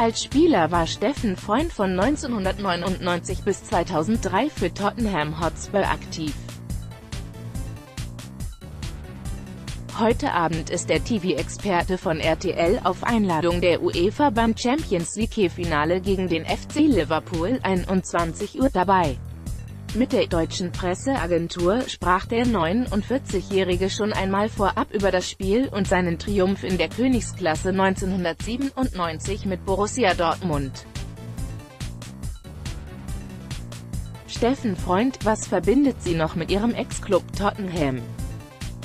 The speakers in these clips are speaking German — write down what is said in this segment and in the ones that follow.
Als Spieler war Steffen Freund von 1999 bis 2003 für Tottenham Hotspur aktiv. Heute Abend ist der TV-Experte von RTL auf Einladung der UEFA beim Champions League-Finale gegen den FC Liverpool 21 Uhr dabei. Mit der deutschen Presseagentur sprach der 49-Jährige schon einmal vorab über das Spiel und seinen Triumph in der Königsklasse 1997 mit Borussia Dortmund. Steffen Freund, was verbindet sie noch mit ihrem Ex-Club Tottenham?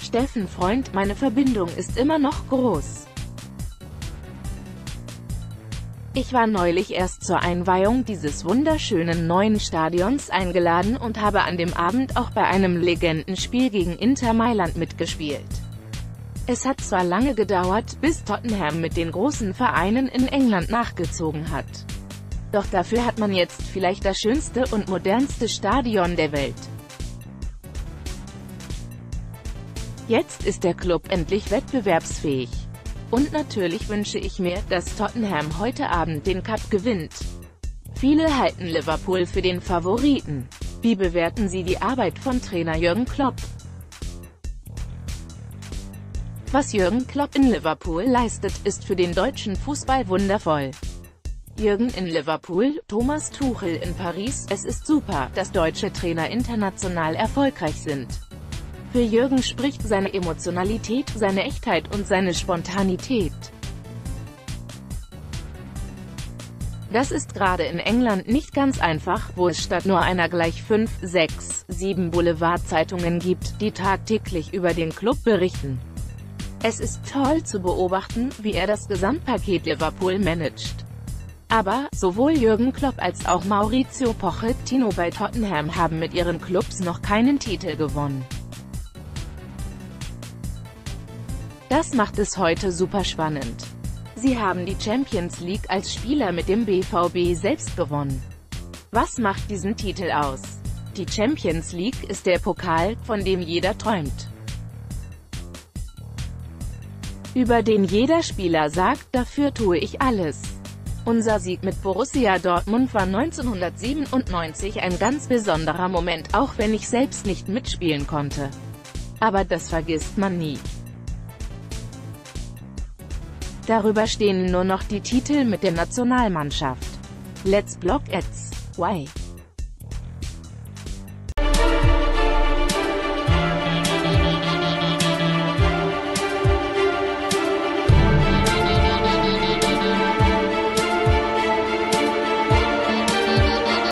Steffen Freund, meine Verbindung ist immer noch groß. Ich war neulich erst zur Einweihung dieses wunderschönen neuen Stadions eingeladen und habe an dem Abend auch bei einem Legendenspiel gegen Inter Mailand mitgespielt. Es hat zwar lange gedauert, bis Tottenham mit den großen Vereinen in England nachgezogen hat. Doch dafür hat man jetzt vielleicht das schönste und modernste Stadion der Welt. Jetzt ist der Club endlich wettbewerbsfähig. Und natürlich wünsche ich mir, dass Tottenham heute Abend den Cup gewinnt. Viele halten Liverpool für den Favoriten. Wie bewerten Sie die Arbeit von Trainer Jürgen Klopp? Was Jürgen Klopp in Liverpool leistet, ist für den deutschen Fußball wundervoll. Jürgen in Liverpool, Thomas Tuchel in Paris, es ist super, dass deutsche Trainer international erfolgreich sind. Für Jürgen spricht seine Emotionalität, seine Echtheit und seine Spontanität. Das ist gerade in England nicht ganz einfach, wo es statt nur einer gleich 5, 6, 7 Boulevardzeitungen gibt, die tagtäglich über den Club berichten. Es ist toll zu beobachten, wie er das Gesamtpaket Liverpool managt. Aber, sowohl Jürgen Klopp als auch Maurizio Pochettino bei Tottenham haben mit ihren Clubs noch keinen Titel gewonnen. Das macht es heute super spannend. Sie haben die Champions League als Spieler mit dem BVB selbst gewonnen. Was macht diesen Titel aus? Die Champions League ist der Pokal, von dem jeder träumt. Über den jeder Spieler sagt, dafür tue ich alles. Unser Sieg mit Borussia Dortmund war 1997 ein ganz besonderer Moment, auch wenn ich selbst nicht mitspielen konnte. Aber das vergisst man nie. Darüber stehen nur noch die Titel mit der Nationalmannschaft. Let's block ads. Why?